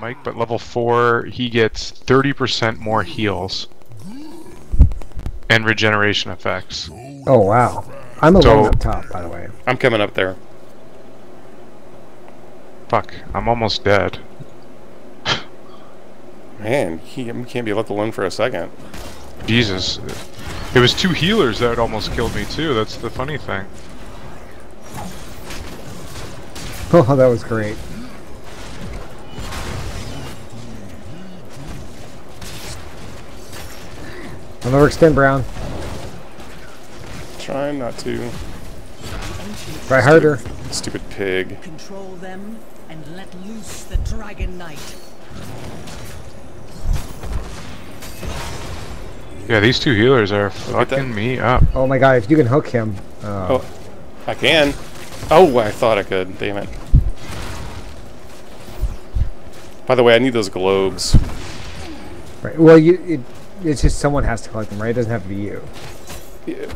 Mike, but level 4, he gets 30% more heals. And regeneration effects. Oh wow. I'm alone So- up top, by the way. I'm coming up there. Fuck, I'm almost dead. Man, he he can't be left alone for a second. Jesus. It was two healers that almost killed me too, that's the funny thing. Oh, that was great. I'll never extend Brown. Trying not to. Try harder. Stupid pig. Control them and let loose the Dragon Knight. Yeah, these two healers are fucking me up. Oh my god, if you can hook him. Uh, Oh, I can. Oh, I thought I could. Damn it. By the way, I need those globes. right. Well, you it, it's just someone has to collect them, right? It doesn't have to be you. Yeah,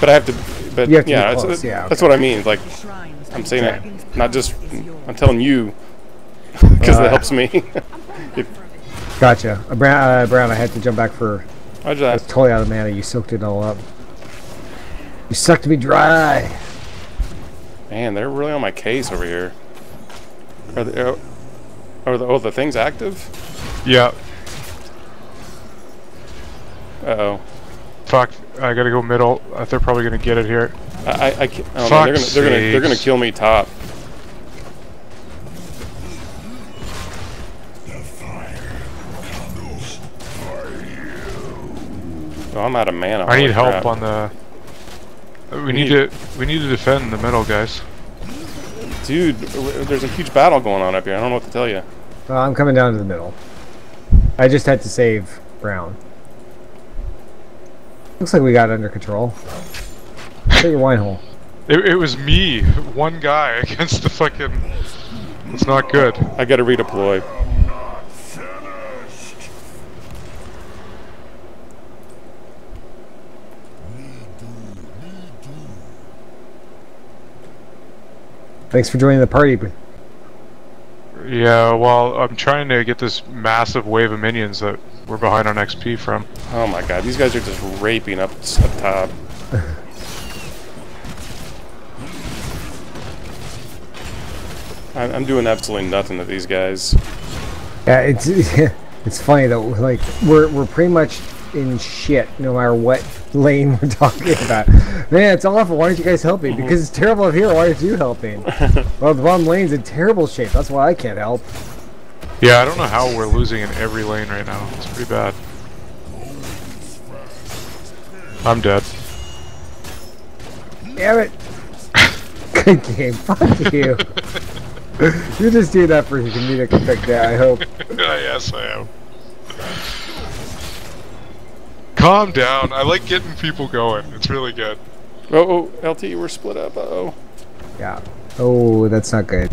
But I have to. But You have to be yeah, that's, close, yeah, that's what I mean. Like, I'm saying that, it, not just. I'm telling you, because Uh, that helps me. Gotcha. Uh, Brown, uh, Brown, I had to jump back for. Roger I was totally out of mana. You soaked it all up. You sucked me dry. Man, they're really on my case over here. Are the, oh, are the, oh, the thing's active? Yeah, Uh oh. fuck, I gotta go middle. Uh, They're probably gonna get it here. I, I, I can't. Oh, Fuck they're gonna, they're gonna, they're gonna kill me top. Oh, I'm out of mana. I need holy help on the... We need- need to we need to defend the middle, guys. Dude, there's a huge battle going on up here. I don't know what to tell you. Uh, I'm coming down to the middle. I just had to save Brown. Looks like we got it under control. Get your wine hole. It, it was me, one guy against the fucking. It's not good. I gotta redeploy. Thanks for joining the party. Yeah, well, I'm trying to get this massive wave of minions that we're behind on XP from. Oh my god, these guys are just raping up up top. I'm, I'm doing absolutely nothing to these guys. Yeah, it's it's funny though. Like we're we're pretty much in shit no matter what lane we're talking about. Man, it's awful. Why aren't you guys helping? Because it's terrible up here. Why aren't you helping? well, the bottom lane's in terrible shape. That's why I can't help. Yeah, I don't know how we're losing in every lane right now. It's pretty bad. I'm dead. Damn it! Good game. Fuck you. You're just doing that for comedic effect. There, I hope. yes, I am. Calm down. I like getting people going. It's really good. Oh, oh, LT, we're split up. Uh oh. Yeah. Oh, that's not good.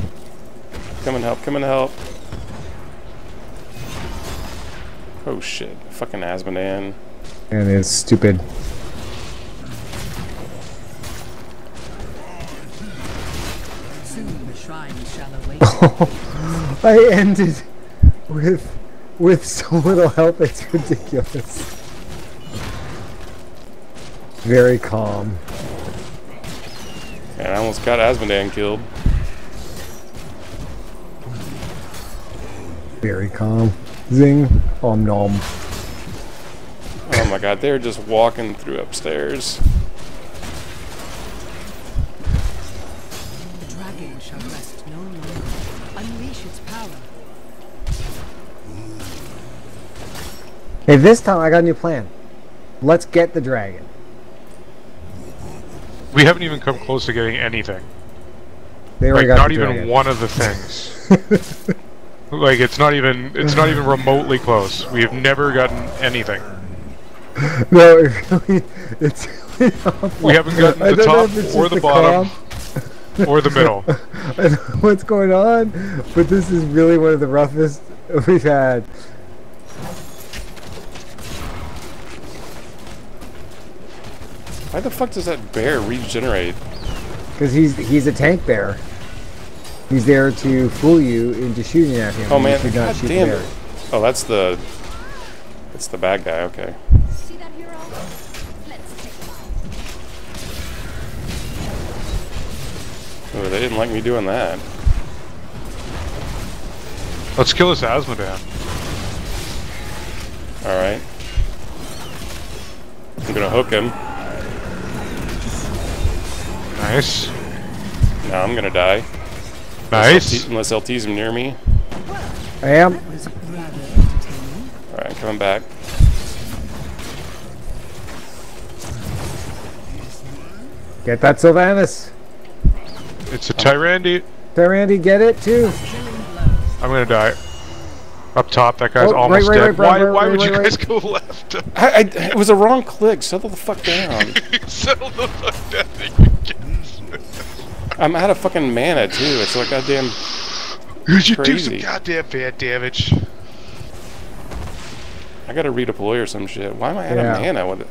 Come and help, come and help. Oh shit. Fucking Azmodan. And it's stupid. Soon the shrines shall awake. I ended with with so little help. It's ridiculous. Very calm. And I almost got Azmodan killed. Very calm. Zing. Om nom. Oh my god, they're just walking through upstairs. The dragon shall rest no longer. Unleash its power. Hey, this time I got a new plan. Let's get the dragon. We haven't even come close to getting anything. They already Like got not the even dragon. one of the things. like it's not even it's not even remotely close. We have never gotten anything. No, it really, it's really awful. We haven't gotten the top or just the bottom calm. or the middle. I don't know what's going on, but this is really one of the roughest we've had. Why the fuck does that bear regenerate? Because he's he's a tank bear. He's there to fool you into shooting at him. Oh You man, should not God shoot damn it. Oh, that's the. That's the bad guy. Okay. See that hero? Let's take him out. Oh, they didn't like me doing that. Let's kill this Azmodan. All right. I'm gonna hook him. Nice. Now I'm gonna die. Nice. Unless LT's near me. I am. Was rather entertaining. All right, coming back. Get that Sylvanas. It's a Tyrande. Tyrandy, get it too. I'm gonna die. Up top, that guy's Oh, almost right, dead. right, why right, why right, would you right, guys go left? I, I, it was a wrong click. Settle the fuck down. Settle the fuck down. You kids. I'm out of fucking mana too. It's like goddamn. You should do some Crazy. goddamn bad damage. I gotta redeploy or some shit. Why am I out Yeah. of mana? What?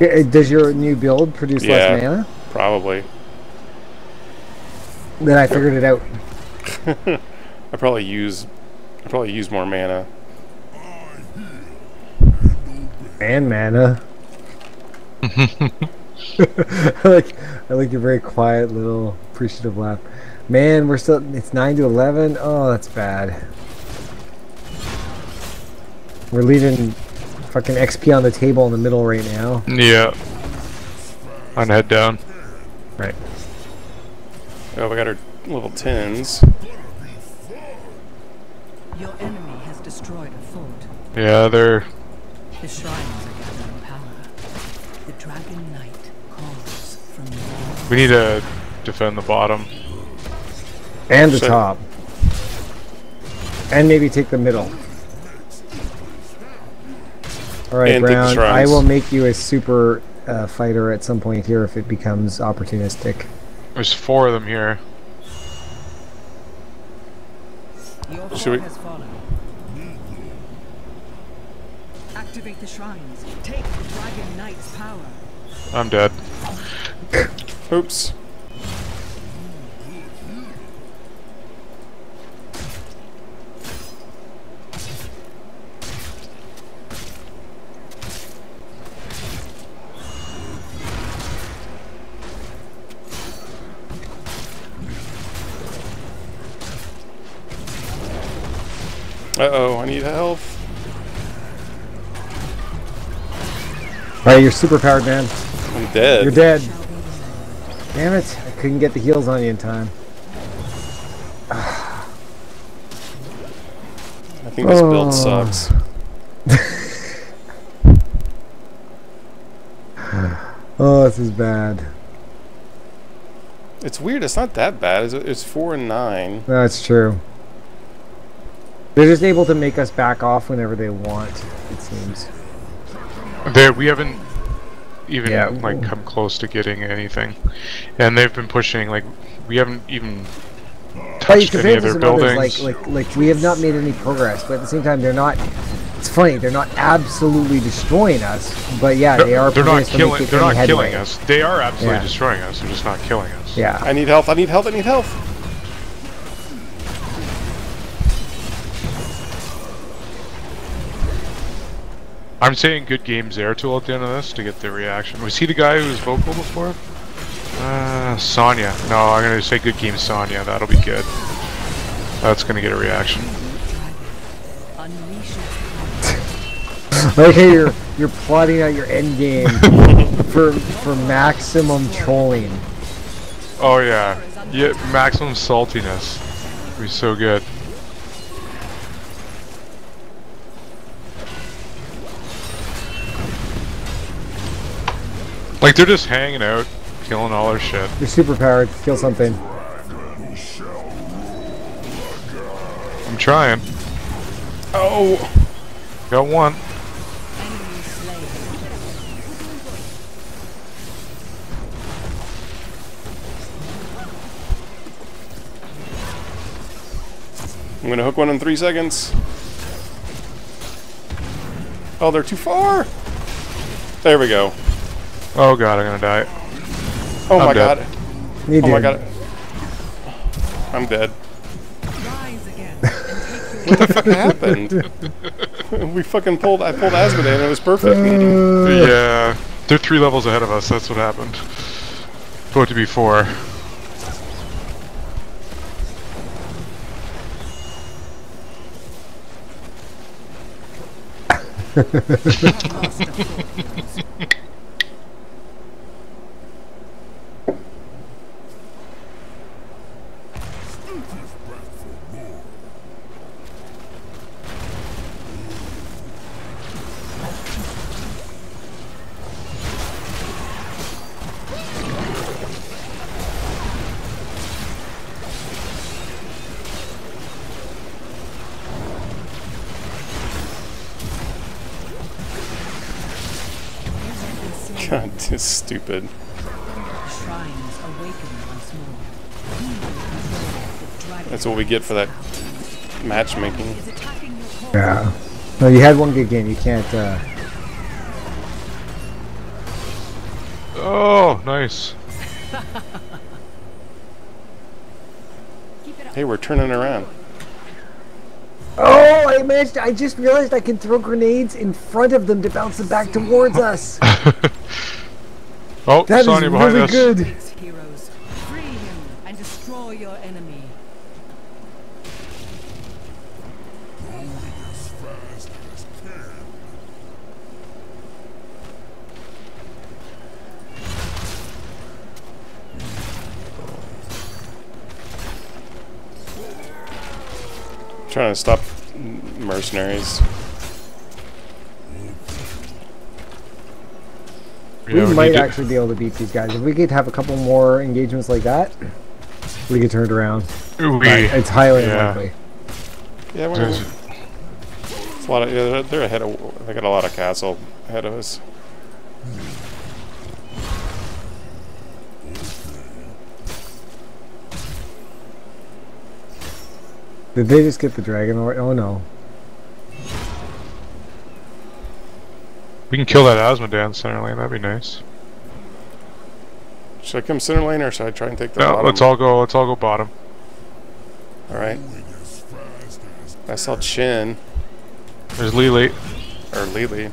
Uh, Does your new build produce Yeah. less mana? Probably. Then I figured it out. I probably use. I probably use more mana. And mana. I like I like your very quiet little appreciative laugh. Man, we're still it's nine to eleven. Oh, that's bad. We're leaving fucking XP on the table in the middle right now. Yeah. On head down. Right. Oh, we got our level tens. Your enemy has destroyed a fort. Yeah, they're The shrines we need to defend the bottom. And the Shit. top. And maybe take the middle. Alright, And take the Brown. I will make you a super uh, fighter at some point here if it becomes opportunistic. There's four of them here. Should we- Activate the shrines. Take the Dragon Knight's power. I'm dead. Oops. Uh oh, I need health. Alright, you're super powered, man. I'm dead. You're dead. Damn it. I couldn't get the heals on you in time. I think this build Oh. sucks. Oh, this is bad. It's weird. It's not that bad. It's, it's four and nine. That's true. They're just able to make us back off whenever they want, it seems. There, we haven't even Yeah. like come close to getting anything, and they've been pushing like we haven't even touched any compare of their some others, buildings. like, like, like, we have not made any progress, but at the same time, they're not. It's funny, they're not absolutely destroying us, but yeah, they are. they're not preventing us from killing. making They're not any killing us. They are absolutely Yeah. destroying us. They're just not killing us. Yeah. I need health. I need health. I need health. I'm saying good game Zeratul at the end of this to get the reaction. Was he the guy who was vocal before? Uh, Sonya. No, I'm gonna say good game Sonya. That'll be good. That's gonna get a reaction. Like hey, you're you're plotting out your end game for for maximum trolling. Oh yeah, yeah. Maximum saltiness. Be so good. Like they're just hanging out, killing all their shit. You're super powered. Kill something. I'm trying. Oh, Got one. I'm gonna hook one in three seconds. Oh, they're too far. There we go. Oh god, I'm gonna die. Oh I'm my dead. god. You Oh my god. I'm dead. Rise again and take your What the fuck happened? we fucking pulled. I pulled Azmodan and it was perfect. Uh, yeah, they're three levels ahead of us. That's what happened. Supposed to be four. dragon That's what we get for that matchmaking. is attacking your core. Yeah. No, you had one good game. You can't. Uh, Oh, nice. Keep it up. Hey, we're turning around. Oh, I managed. I just realized I can throw grenades in front of them to bounce them back towards us. Oh, That is Sonya behind really us. good. Heroes, free him and destroy your enemy. Trying to stop mercenaries. We might actually be able to beat these guys if we could have a couple more engagements like that. We get turned around. We, it's highly yeah. unlikely. Yeah, we're, There's- it's a lot of, yeah, they're, they're ahead of. They got a lot of castle ahead of us. Did they just get the dragon? Or oh no. We can kill that Azmodan center lane. That'd be nice. Should I come center lane or should I try and take the No, bottom? let's all go. Let's all go bottom. All right. I saw Chin There's Li Li. or Li Li.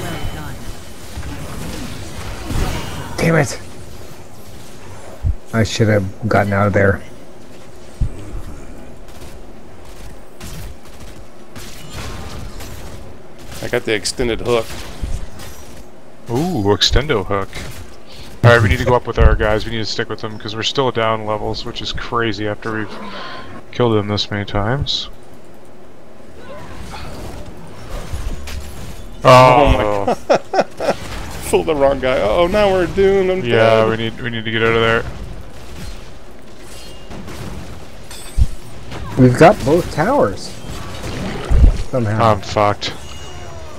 Well done. Damn it! I should have gotten out of there. Got the extended hook. Ooh, extendo hook. All right, we need to go up with our guys. We need to stick with them because we're still down levels, which is crazy after we've killed them this many times. Oh, oh. Fooled the wrong guy. Oh, now we're doomed. I'm yeah, dead. we need we need to get out of there. We've got both towers. Somehow. I'm fucked.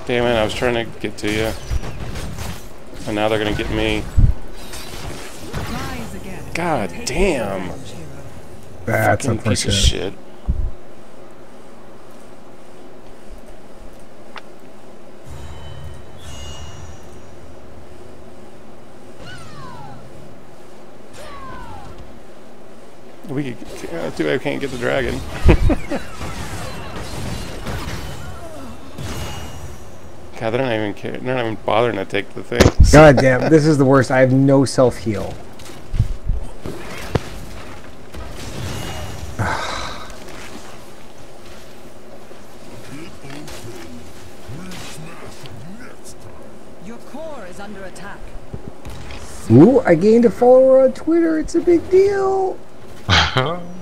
Damn it! I was trying to get to you, and now they're gonna get me. God damn! That's Fucking piece of shit. We could, uh, too bad I can't get the dragon. God, they're not even care. They're not even bothering to take the things. God damn, this is the worst. I have no self heal. Your core is under attack. Ooh, I gained a follower on Twitter. It's a big deal.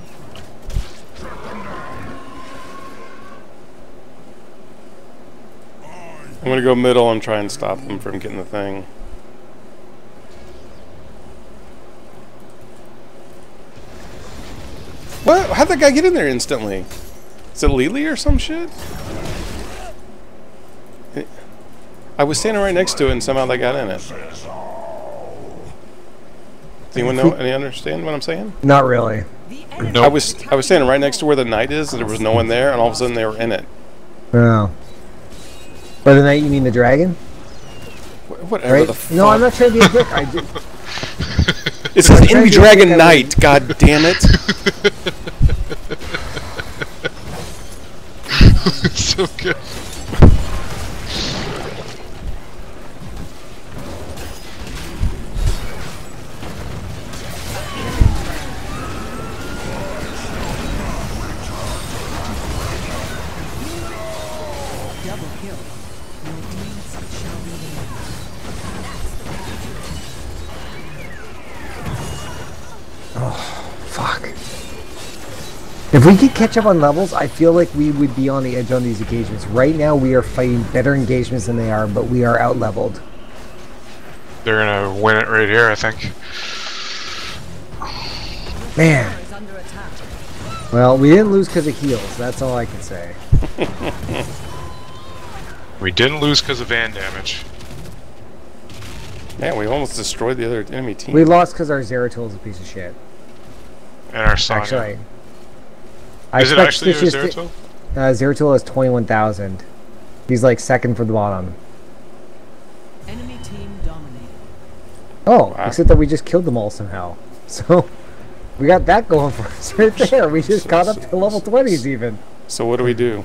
I'm gonna go middle and try and stop them from getting the thing. What? How'd that guy get in there instantly? Is it Li Li or some shit? I was standing right next to it and somehow they got in it. Does anyone know? Any understand what I'm saying? Not really. The Nope. I was I was standing right next to where the knight is, and there was no one there, and all of a sudden they were in it. Oh. By the night, you mean the dragon? Whatever Right? the fuck. No, I'm not trying to be a dick. I just, It's an trying enemy dragon think I knight. God damn it! so good. Oh, fuck. If we could catch up on levels, I feel like we would be on the edge on these engagements. Right now, we are fighting better engagements than they are, but we are out leveled. They're gonna win it right here, I think. Man. Is under attack. Well, we didn't lose because of heals. That's all I can say. We didn't lose because of van damage. Man, we almost destroyed the other enemy team. We lost because our Zeratul is a piece of shit. And our Sonya. Actually, I Is it actually a Stitches to- Zeratul? Uh, Zeratul has 21,000. He's like second from the bottom. Enemy team dominated. Oh, Wow. except that we just killed them all somehow. So, we got that going for us right there. We just got up to level 20s even. So what do we do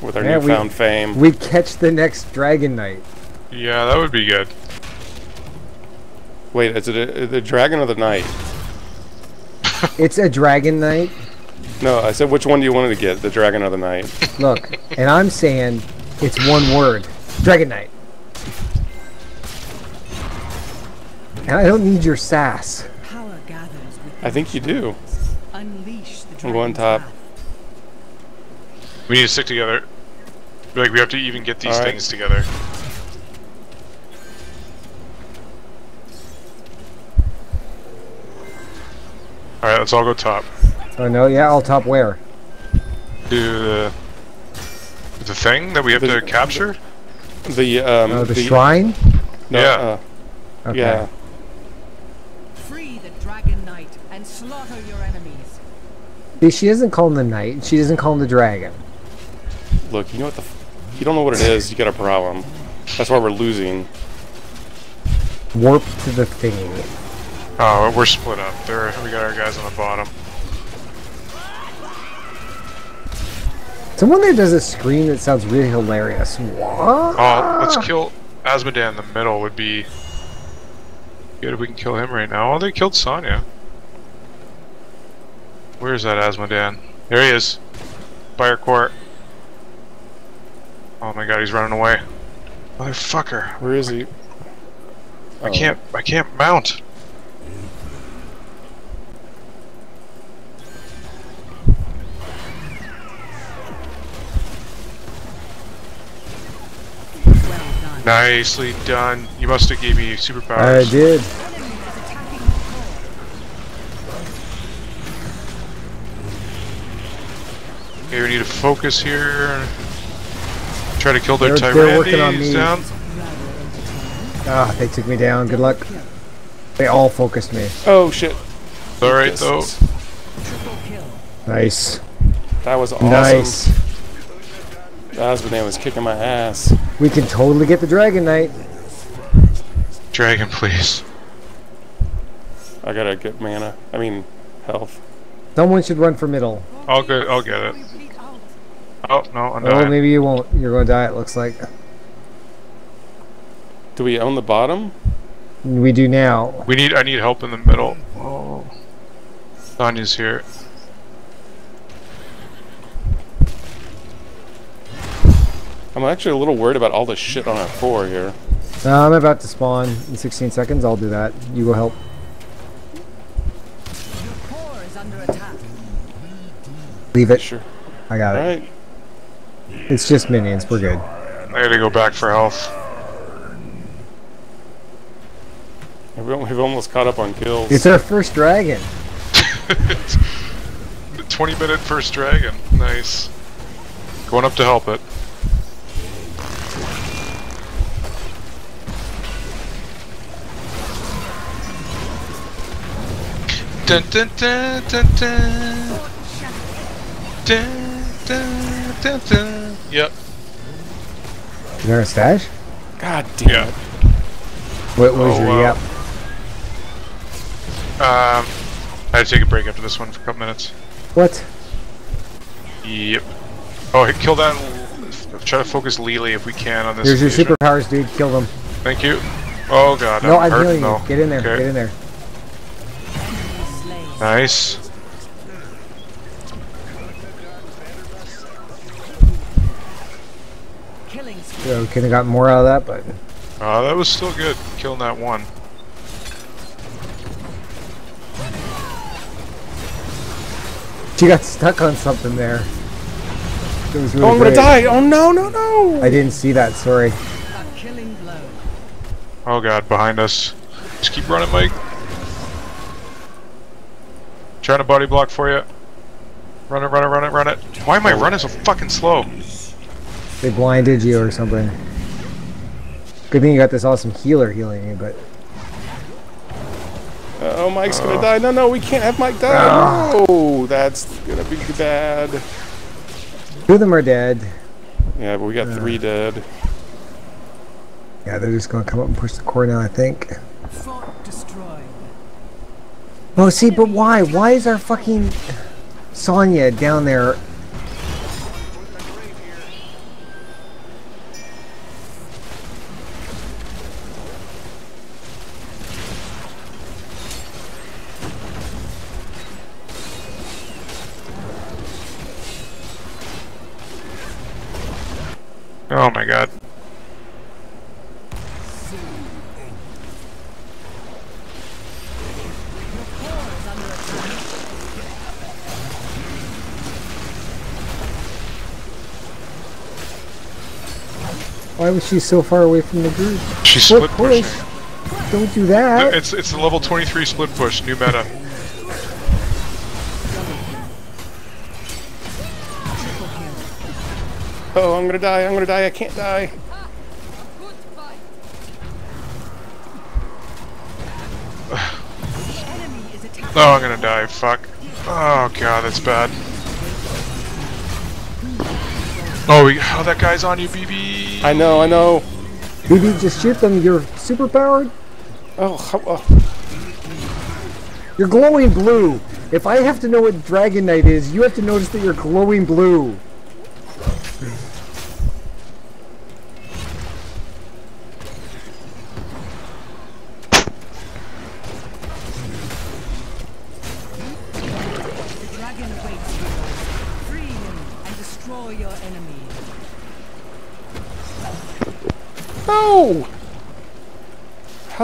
with our Yeah, we- newfound fame? We catch the next Dragon Knight. Yeah, that would be good. Wait, is it a, the dragon or the knight? It's a Dragon Knight. No, I said which one do you want to get, the dragon or the knight? Look, and I'm saying it's one word. Dragon Knight. And I don't need your sass. Power gathers I think you do. unleash the I'm going dragon's top. wrath. We need to stick together. Like, we have to even get these Alright. things together. Alright, let's all go top. Oh no, yeah, I'll top where? Do the... The thing that we have The- to capture? The um, Oh, the, shrine? No, Yeah. uh, Okay. yeah. Free the dragon knight and slaughter your enemies. See, she doesn't call him the knight. She doesn't call him the dragon. Look, you know what the? F- you don't know what it is. You got a problem. That's why we're losing. Warp to the thingy. Oh, we're split up. There, we got our guys on the bottom. Someone there does a scream that sounds really hilarious. What? Oh, let's kill Azmodan in the middle would be good if we can kill him right now. Oh, they killed Sonya. Where is that Azmodan? There he is. Fire court. Oh my god, he's running away. Motherfucker. Where is he? I Oh. can't I can't mount. Nicely done. You must have gave me superpowers. I superpowers. did. Okay, we need to focus here. Try to kill their They're- they're working on me. down. Ah, they took me down. Good luck. They all focused me. Oh shit! Alright though. Triple kill. Nice. That was awesome. Nice. That's when they was kicking my ass. We can totally get the Dragon Knight. Dragon, please. I gotta get mana. I mean, health. Someone should run for middle. I'll get I'll get it. Oh no, I'm Oh, dying. maybe you won't. You're going to die, it looks like. Do we own the bottom? We do now. We need I need help in the middle. Oh. Sonya's here. I'm actually a little worried about all this shit on our four here. Uh, I'm about to spawn in 16 seconds. I'll do that. You go help. Your core is under attack. Leave it. Sure. I got it. Alright. It's just minions. We're good. I gotta go back for health. We've almost caught up on kills. It's our first dragon. 20 minute first dragon. Nice. Going up to help it. Dun dun dun dun dun. Dun dun dun dun. Yep. Is there a stash? God damn Yeah. it. What was Oh, your wow. yep? Um, I had to take a break after this one for a couple minutes. What? Yep. Oh, hey, kill that. Try to focus Li Li if we can on this. Here's your occasion. superpowers, dude. Kill them. Thank you. Oh god, No, I'm I'm hurting healing you. Get in there. Okay. Get in there. Slain. Nice. Killing. Yeah, we could have gotten more out of that, but Oh, that was still good. Killing that one. she got stuck on something there. It was really Oh, I'm gonna great. die! Oh no, no, no! I didn't see that. Sorry. A killing blow. Oh god, behind us. Just keep running, Mike. Trying to body block for you. Run it, run it, run it, run it. Why am I running so fucking slow? They blinded you or something. Good thing you got this awesome healer healing you, but Oh, Mike's gonna uh. die. No, no, we can't have Mike die. Ah. No, that's gonna be bad. two of them are dead. Yeah, but we got three uh. dead. Yeah, they're just gonna come up and push the core now, I think. Oh, see, but why? Why is our fucking Sonya down there? Oh my god. Why was she so far away from the group? She's Split split pushing. push. Don't do that. It's it's the level 23 split push, new meta. Oh, I'm gonna die. I'm gonna die. I can't die. Good fight. Enemy is attacking. Oh, I'm gonna die. Fuck. Oh god, that's bad. Oh, we, oh, that guy's on you, BB. I know. I know. BB, just shoot them. You're super powered. Oh, how, oh. You're glowing blue. If I have to know what Dragon Knight is, you have to notice that you're glowing blue.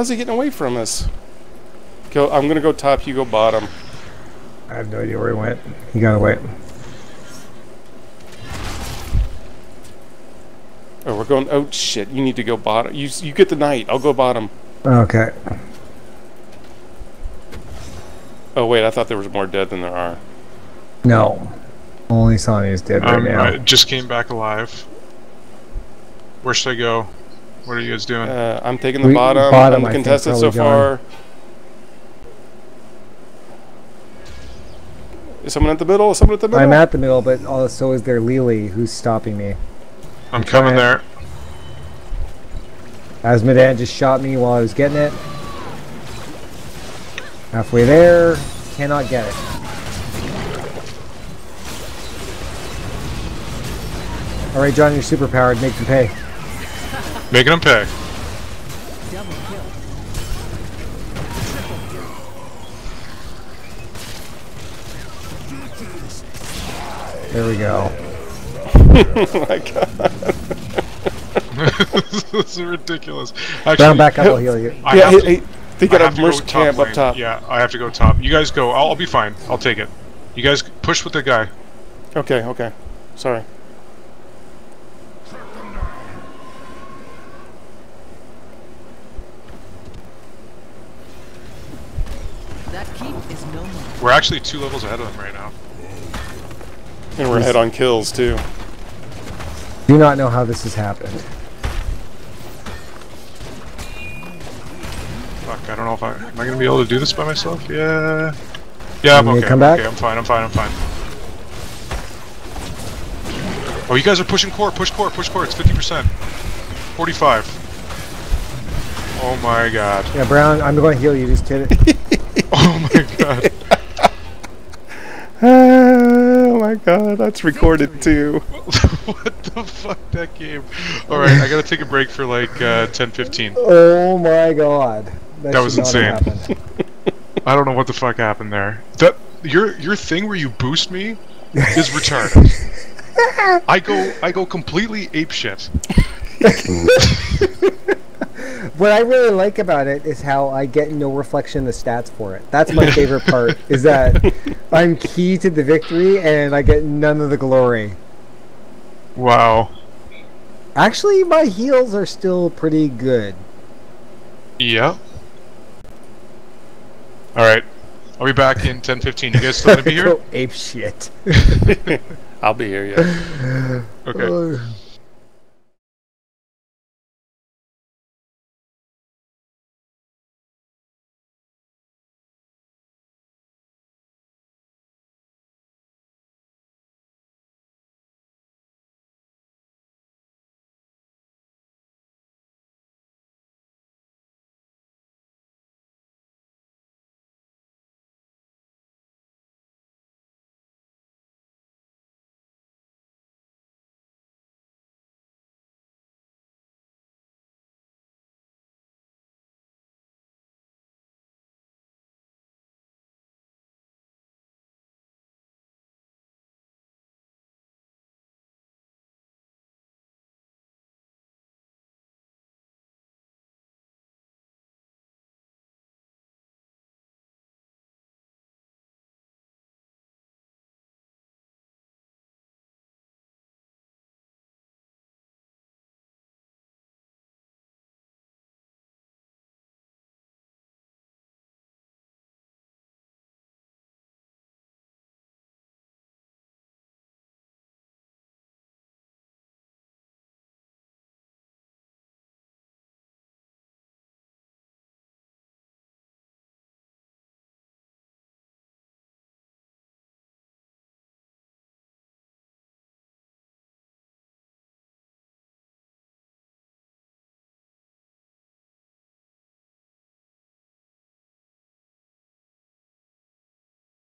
How's he getting away from us? Go. I'm gonna go top. You go bottom. I have no idea where he went. He got away. Oh, we're going. Oh shit! You need to go bottom. You you get the knight. I'll go bottom. Okay. Oh wait, I thought there was more dead than there are. No. Only Sonya is dead right Um, now. I just came back alive. Where should I go? What are you guys doing? Uh, I'm taking the We- bottom. bottom, I'm the I think, contestant so probably far. Is someone at the middle? Is someone at the middle? I'm at the middle, but also is there Li Li, who's stopping me. I'm coming trying- there. Azmodan just shot me while I was getting it. Halfway there, cannot get it. Alright, John, you're super powered, make them pay. Making him pay. Double kill. There we go. oh my god. this is ridiculous. Round Actually, back up, I'll heal you. I yeah, have hey, to, hey, they got a to go merc camp lane. up top. Yeah, I have to go top. You guys go. I'll, I'll be fine. I'll take it. You guys push with the guy. Okay, okay. Sorry. That keep is no more. We're actually two levels ahead of them right now. And we're ahead on kills too. Do not know how this has happened. Fuck, I don't know if I am I gonna be able to do this by myself. Yeah. Yeah, I'm Want me to okay. come back? okay. I'm fine. I'm fine. I'm fine. Oh, you guys are pushing core. Push core. Push core. It's 50%. 45. Oh my god. Yeah, Brown, I'm going to heal you, just hit it. Oh my god. Oh my god, that's recorded too. what the fuck, that game? Alright, I gotta take a break for like uh, 10 15. Oh my god. That should was insane. I don't know what the fuck happened there. That your your thing where you boost me is retarded. I go I go completely ape shit. What I really like about it is how I get no reflection in the stats for it. That's my favorite part. Is that I'm key to the victory and I get none of the glory. Wow. Actually, my heals are still pretty good. Yeah. Alright. I'll be back in 10 15. You guys still gonna be here? Go ape shit. I'll be here, yeah. Okay. Oh.